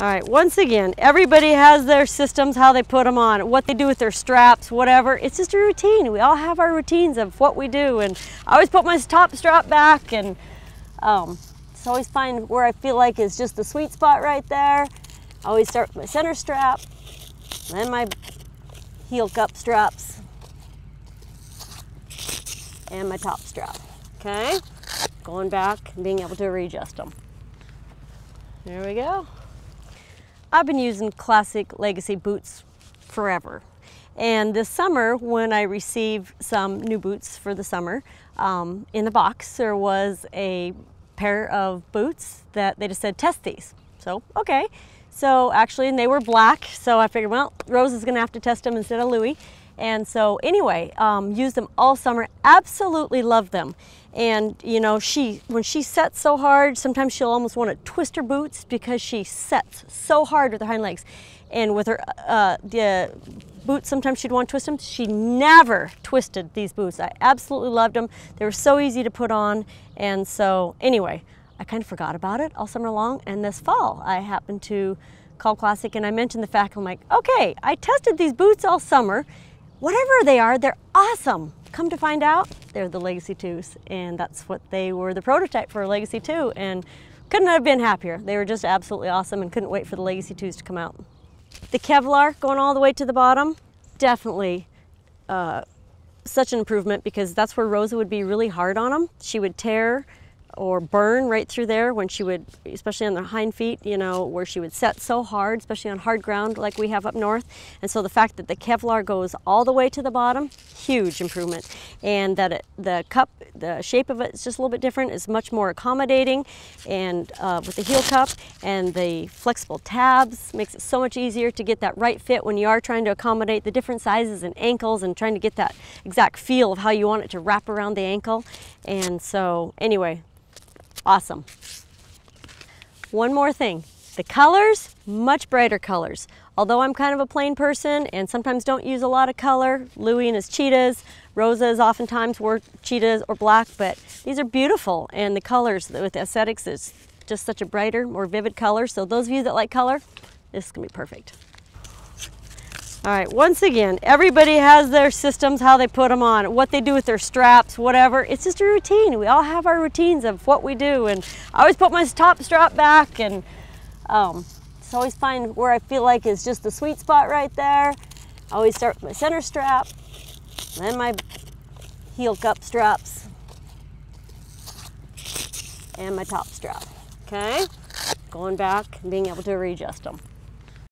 All right, once again, everybody has their systems, how they put them on, what they do with their straps, whatever. It's just a routine. We all have our routines of what we do. And I always put my top strap back and um, just always find where I feel like is just the sweet spot right there. I always start with my center strap, then my heel cup straps, and my top strap. Okay? Going back and being able to readjust them. There we go. I've been using classic legacy boots forever. And this summer, when I received some new boots for the summer, um, in the box there was a pair of boots that they just said, test these. So, okay. So actually, and they were black, so I figured, well, Rose is gonna have to test them instead of Louie. And so anyway, um, used them all summer, absolutely loved them. And you know, she when she sets so hard, sometimes she'll almost want to twist her boots because she sets so hard with her hind legs. And with her uh, the boots, sometimes she'd want to twist them. She never twisted these boots. I absolutely loved them. They were so easy to put on. And so anyway, I kind of forgot about it all summer long. And this fall, I happened to call Classic and I mentioned the fact, I'm like, okay, I tested these boots all summer. Whatever they are, they're awesome. Come to find out, they're the Legacy 2s, and that's what they were the prototype for Legacy 2, and couldn't have been happier. They were just absolutely awesome and couldn't wait for the Legacy 2s to come out. The Kevlar going all the way to the bottom, definitely uh, such an improvement because that's where Rosa would be really hard on them. She would tear or burn right through there when she would, especially on the hind feet, you know, where she would set so hard, especially on hard ground like we have up north. And so the fact that the Kevlar goes all the way to the bottom, huge improvement. And that it, the cup, the shape of it is just a little bit different. It's much more accommodating and uh, with the heel cup and the flexible tabs makes it so much easier to get that right fit when you are trying to accommodate the different sizes and ankles and trying to get that exact feel of how you want it to wrap around the ankle. And so anyway, Awesome. One more thing. The colors, much brighter colors. Although I'm kind of a plain person and sometimes don't use a lot of color, Louie and his cheetahs, Rosa's oftentimes wore cheetahs or black, but these are beautiful and the colors with the aesthetics is just such a brighter, more vivid color. So those of you that like color, this is gonna be perfect. All right, once again, everybody has their systems, how they put them on, what they do with their straps, whatever. It's just a routine. We all have our routines of what we do. And I always put my top strap back and um, just always find where I feel like is just the sweet spot right there. I always start with my center strap, then my heel cup straps, and my top strap, okay? Going back and being able to readjust them.